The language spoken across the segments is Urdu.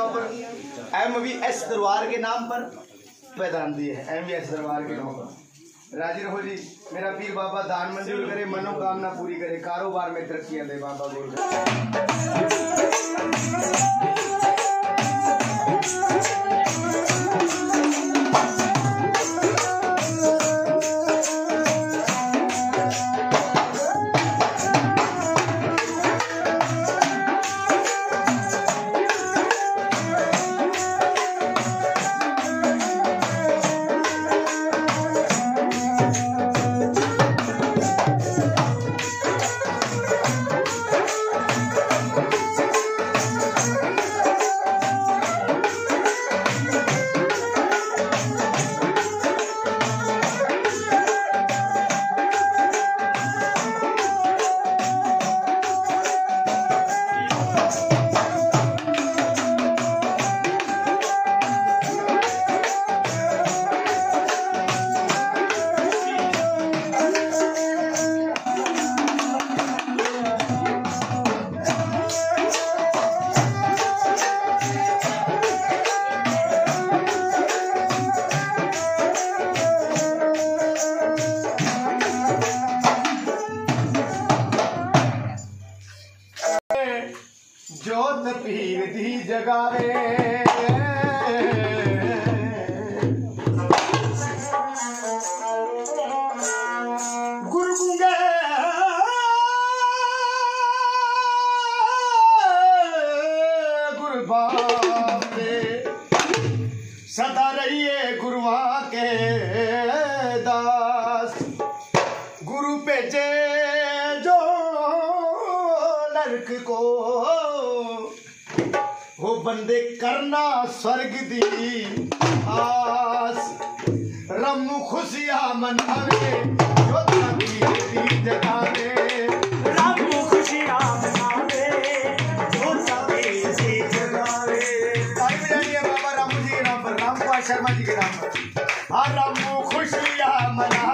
نام پر۔ ایم وی ایس دربار کے نام پر پیدان دی ہے۔ ایم وی ایس دربار کے نام پر۔ راجی رہو جی میرا پیر بابا دان منظور کرے منو کامنا پوری کرے، کاروبار میں ترقی دے بابا بول پیڑ کی جگا دے۔ سدا ریے گروا کے۔ بندے کرنا سرگ دی آس رم خوشیاں مناوے جو تاکی دی جگاوے رم خوشیاں مناوے بابا رام جی رام رام پاہ شرما جی کے رام پر رم خوشیاں منا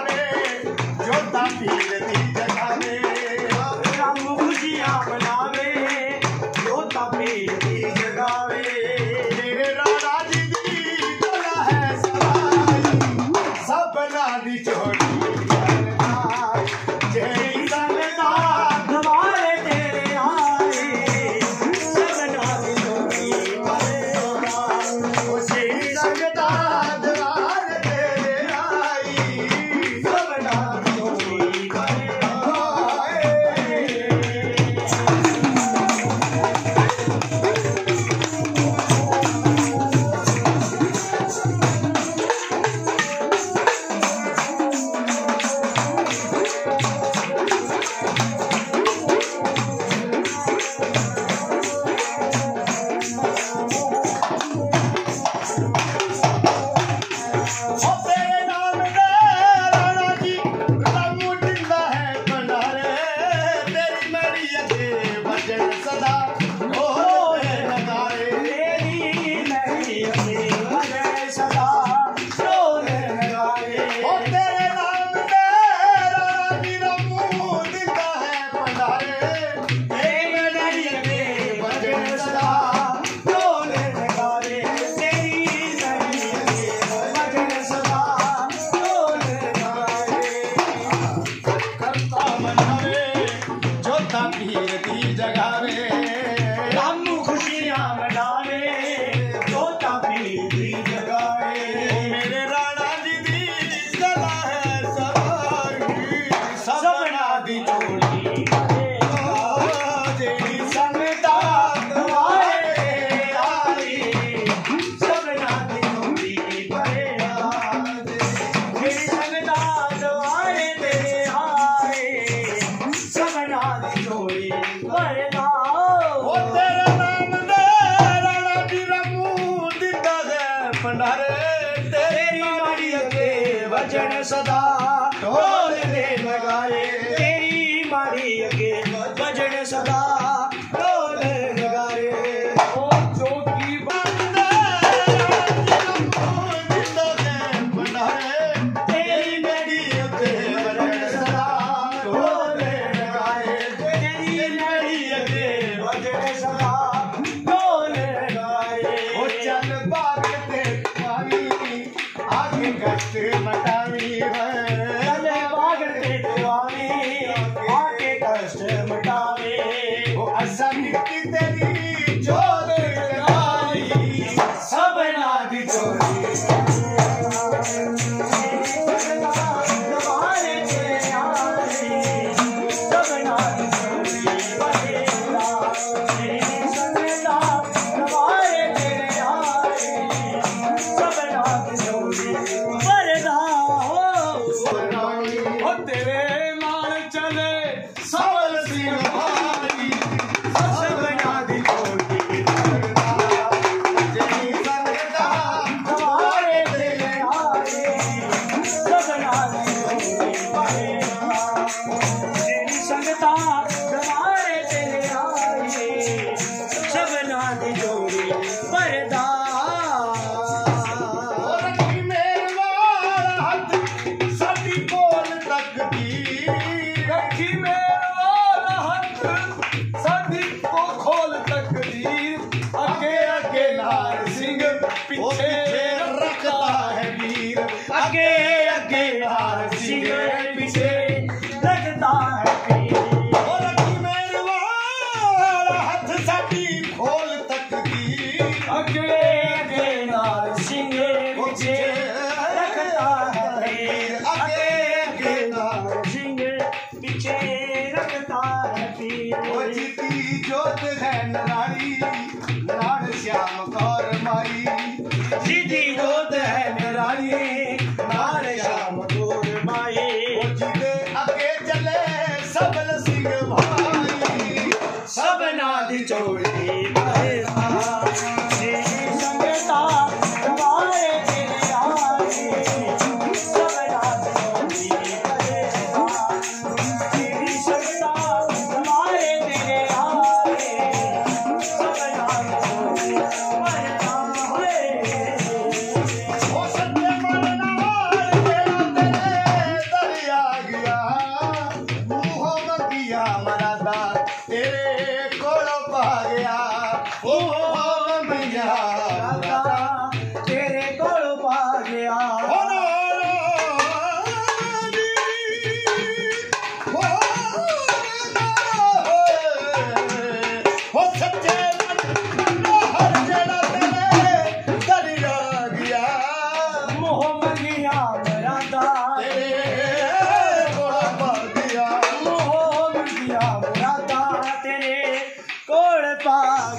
deixa dar.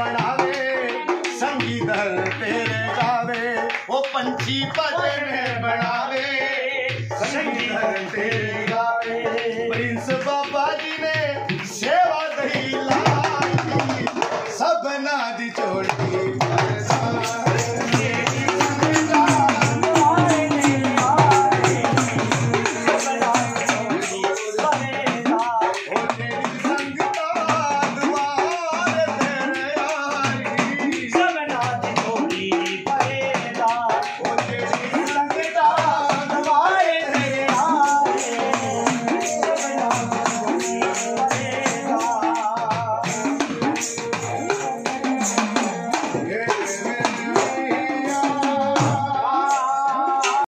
بناوے سنگی در تیرے جاوے وہ پنچھی بجن بناوے۔ سنگی دل تیرے گاوے، پرنس بابا جی نے سیوا دہی لائی۔ سب نہ دی۔